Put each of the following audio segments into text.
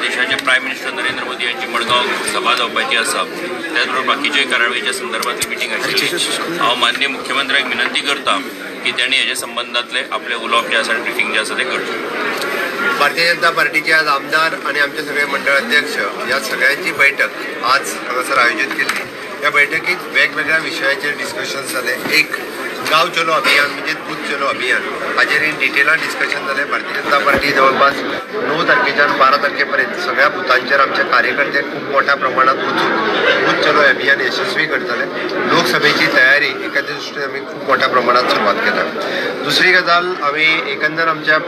देशाचे prime minister Narendra Modi यांची मडगांव सभा जावपाची आसा त्याच बरोबर बाकीचे कार्यावळीच्या संदर्भातली मिटींग आशिल्ली हांव मान्य मुख्यमंत्र्याक विनंती करता की त्यांनी हेच्या संबंधातले आपले उलोवप जे आसा ब्रिफींग जे आसा ते करचें भारतीय जनता पार्टीचे आज आमदार आणि आमचे सगळे मंडळ अध्यक्ष या सगळ्यांची बैठक आज हांगासर आयोजित केली. या बैठकीत वेगवेगळ्या विशयाचेर डिस्कशन जाले एक गांव चलो अभियान म्हणजे बूथ चलो अभियान. हाजेर इन डिटेलान डिस्कशन जालें भारतीय जनता पार्टी जवळपास णव तारखेच्यान बारा तारखेपर्यंत सगळ्या बुथांचेर आमचे कार्यकर्ते खूप मोठ्या प्रमाणात वचून बूथ चलो अभियान यशस्वी करतले लोकसभेची तयारी एका दृश्टीन आमी खूप मोठ्या प्रमाणात सुरवात केल्या दुसरी गजाल आमी एकंदर आमच्या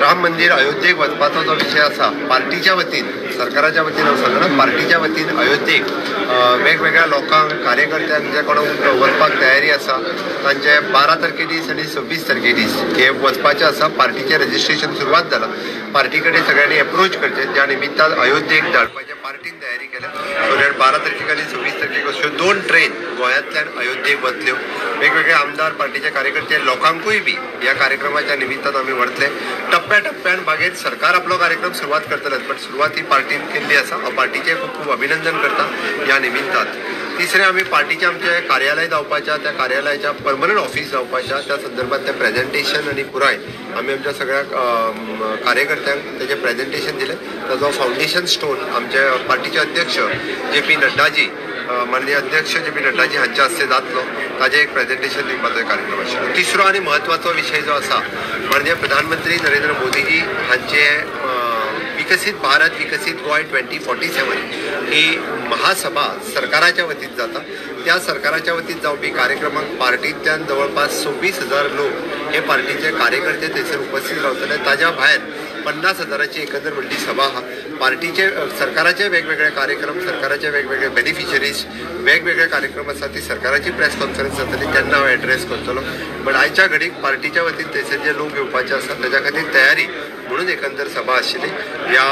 राम मंदिर अयोध्येक वचपाचो जो विशय आसा पार्टीच्या वतीन सरकाराच्या वतीन हांव सांगना पार्टीच्या वतीन अयोध्येक वेगवेगळ्या लोकांक कार्यकर्त्यांक जे कोणाक वचपाक तयारी आसा तांचे बारा तारखे दीस आनी सव्वीस तारखे दीस हे वचपाचे आसा पार्टीचें रजिस्ट्रेशन सुरवात जाला. पार्टी कडेन सगळ्यांनी अप्रोच करचें ज्या निमित्तान अयोध्येक धाडपाचे पार्टीन तयारी केल्या. बारा तारखेक आनी सव्वीस तारखेक दोन ट्रेन गोंयांतल्यान अयोध्येक वतल्यो वेगवेगळे आमदार पार्टीचे कार्यकर्ते लोकांकूय बी ह्या कार्यक्रमाच्या निमित्तान आमी व्हरतले टप्प्या टप्प्यान बागेत सरकार आपलो कार्यक्रम सुरवात करतले पण सुरवात ही पार्टीन केल्ली आसा हांव पार्टीचें खूब खूब अभिनंदन करता ह्या निमित्तान तिसरें आमी पार्टीचें आमचें कार्यालय जावपाच्या त्या कार्यालयाच्या परमनंट ऑफिस जावपाच्या त्या संदर्भात ते प्रेझेंटेशन आनी पुराय आमी आमच्या सगळ्या कार्यकर्त्यांक तेजें प्रेझेंटेशन दिलें. ताजो फावंडेशन स्टोन आमचे पार्टीचे अध्यक्ष जे पी नड्डाजी माननीय अध्यक्ष जे पी नड्डाजी हांच्या हस्ते जातलो ताजें एक प्रेझेंटेशन दिवपाचो कार्यक्रम आशिल्लो तिसरो आनी म्हत्वाचो विशय जो आसा माननीय प्रधानमंत्री नरेंद्र मोदीजी हांचे विकसित भारत विकसित गोंय ट्वेंटी फोर्टी सेवन ही महासभा सरकाराच्या वतीन जाता त्या सरकाराच्या वतीन जावपी कार्यक्रमाक पार्टींतल्यान जवळपास सव्वीस हजार लोक हे पार्टीचे कार्यकर्ते थंयसर उपस्थित रावतले ताज्या भायर पन्नास हजाराची एकंदर व्हडली सभा आहा पार्टीचे सरकाराचे वेगवेगळे कार्यक्रम सरकाराचे वेगवेगळे बेनिफिशरीज वेगवेगळे कार्यक्रम आसा ती सरकाराची प्रेस कॉन्फरन्स जातली तेन्ना हांव एड्रेस करतलो पण आयच्या घडीक पार्टीच्या वतीन थंयसर जे लोक येवपाचे आसा ताच्या खातीर तयारी म्हणून एकंदर सभा आशिल्ली ह्या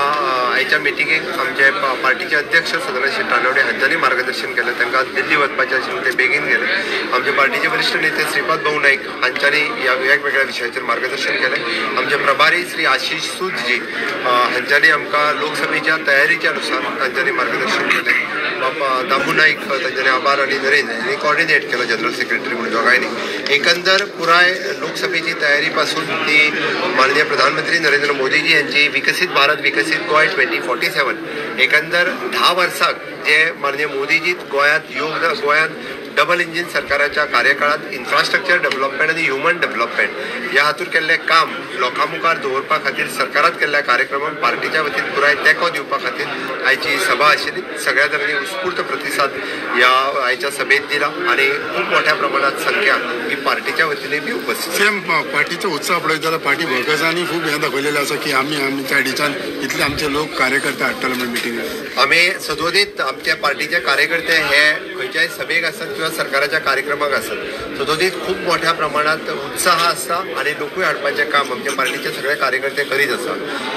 अ, मिटिंगेक आमचे पार्टीचे अध्यक्ष सदानंद टानवडे हांच्यानी मार्गदर्शन केलें. तांकां दिल्ली वचपाचें आशिल्लें ते बेगीन गेले आमचे पार्टीचे वरिष्ठ नेते श्रीपाद भाऊ नाईक हांच्यानी ह्या वेगवेगळ्या विशयाचेर मार्गदर्शन केलें. आमचे प्रभारी श्री आशिष सूदजी हांच्यानी आमकां लोकसभेच्या तयारीच्या अनुसार तांच्यांनी मार्गदर्शन केलें. बाबा दामू नाईक तांच्यांनी आभार आनी नरेंद्र यांनी कॉर्डिनेट केलो जनरल सेक्रेटरी म्हणून दोगांयनी एकंदर पुराय लोकसभेची तयारी पासून ती माननीय प्रधानमंत्री नरेंद्र मोदीजी यांची विकसित भारत विकसित गोंय ट्वेंटी फोर्टी सेवन एकंदर धा वर्साक जे माननीय मोदीजी गोंयांत योग गोंयांत डबल इंजिन सरकाराच्या कार्यकाळात इन्फ्रास्ट्रक्चर डेव्हलपमेंट आणि ह्युमन डेव्हलपमेंट ह्या हातूंत केल्लें काम लोकां मुखार दवरपा खातीर सरकारात केल्ल्या कार्यक्रमाक पार्टीच्या वतीन पुराय तेंको दिवपा खातीर आयची सभा आशिल्ली. सगळ्या तरांनी उत्स्फूर्त प्रतिसाद ह्या आयच्या सभेत दिला आणि खूप मोठ्या प्रमाणात संख्या ही पार्टीच्या वतीने बी उपस्थित सेम पार्टीचो उत्साह पळयत जाल्यार पार्टी वर्कर्सांनी खूब हें दाखयलेलें आसा की आमी आमच्या हाडीच्यान इतले आमचे लोक कार्यकर्ते हाडटले म्हणजे मिटिंगेक आम्ही सदोदीत आमच्या पार्टीचे कार्यकर्ते हे खंयच्याय सभेक आसत किंवा सरकाराच्या कार्यक्रमाक आसत सदोदीत खूप मोठ्या प्रमाणात उत्साह आसा आणि लोकूय हाडपाचें काम आमच्या पार्टीचे सगळे कार्यकर्ते करीत आसा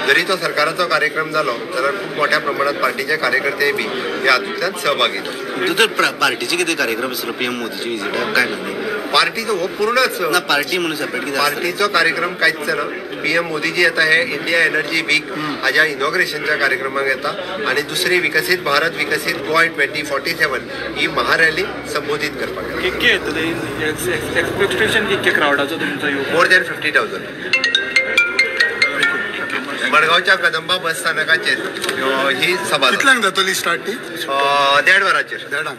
जरी तो सरकाराचो कार्यक्रम जालो जाल्यार खूप मोठ्या प्रमाणात पार्टीचे कार्यकर्ते बी ह्या हातूंतल्यान सहभागी जाले तर प्र- पार्टीचे कितें कार्यक्रम आसलो पी एम मोदीची विजिटाक काय ना पार्टीचो हो पूर्णच. ना पार्टी म्हणून सेपरेट कितें? पार्टीचो कार्यक्रम कांयच ना पी एम मोदीजी येता हे इंडिया एनर्जी वीक हाज्या इनॉग्रेशनच्या कार्यक्रमाक येता आणि दुसरी विकसित भारत विकसित गोंय ट्वेंटी फोर्टी सेवन ही महारॅली संबोधित करपाक येता. कितके येतले एक्सपेक्टेशन कितके क्रावडाचो तुमचो? येवप मोर दॅन फिफ्टी थावजंड मडगावच्या कदंबा बस स्थानकाचेर अ, ही सभा. कितल्यांक जातली स्टार्ट ती देड वरांचेर देडांक